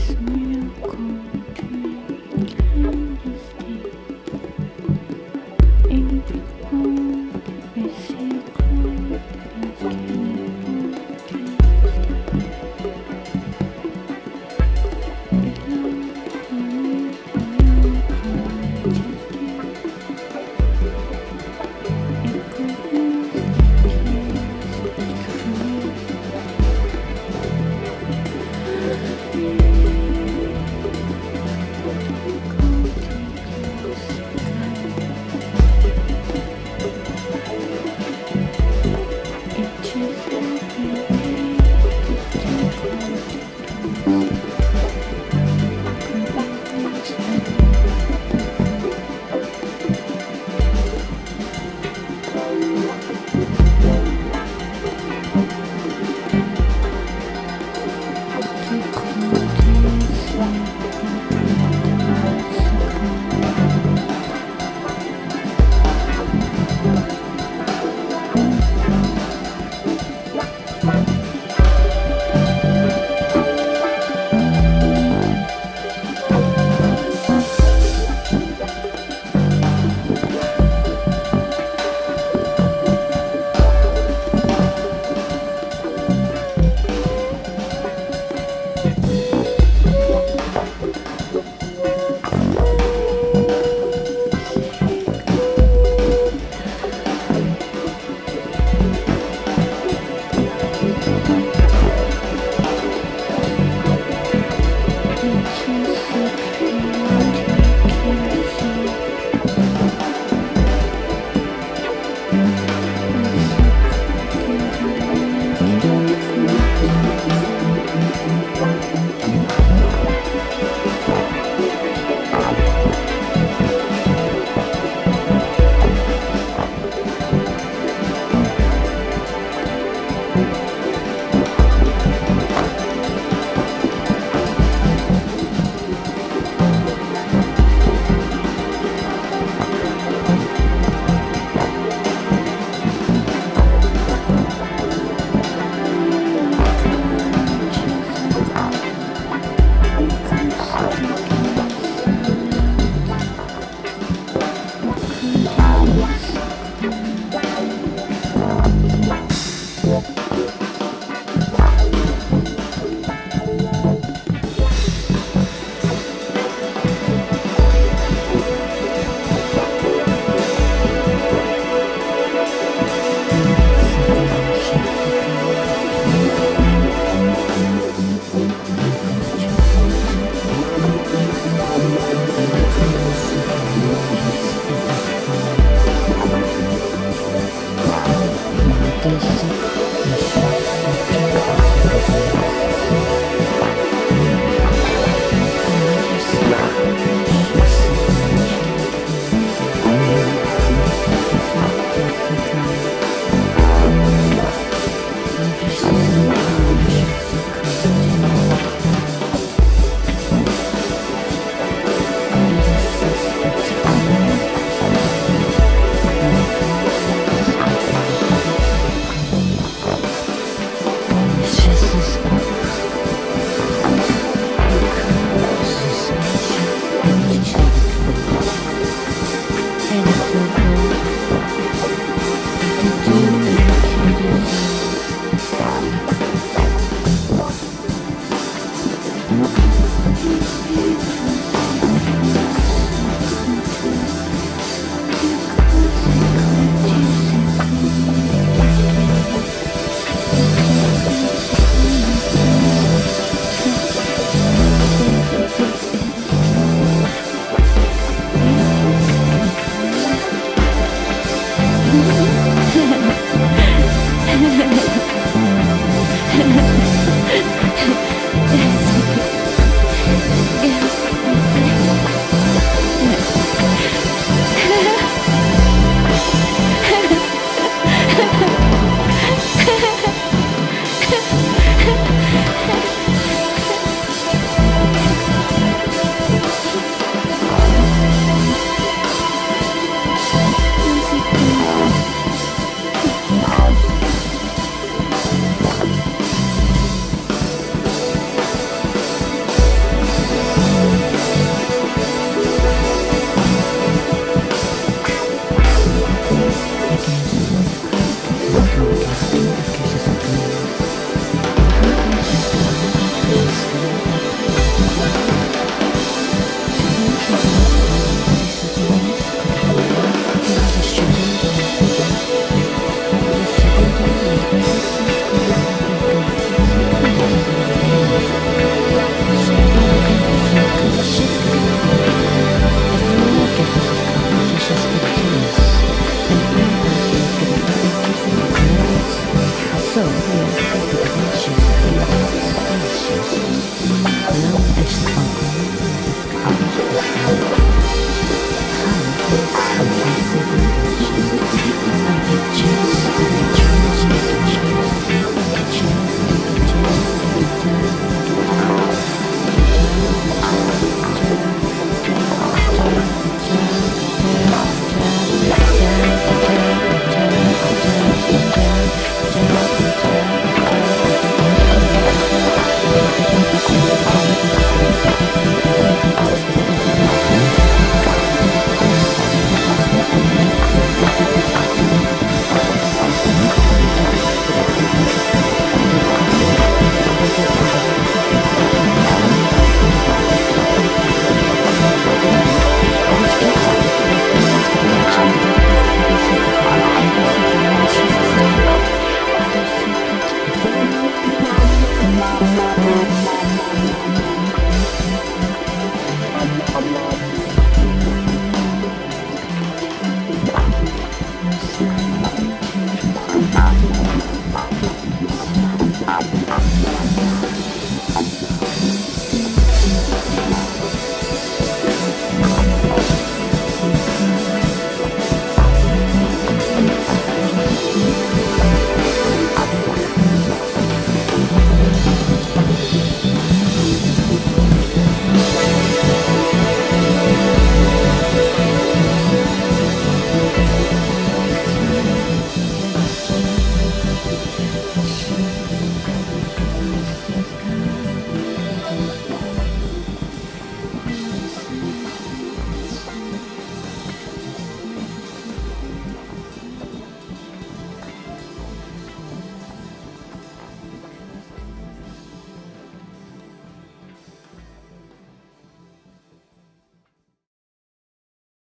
Thank Música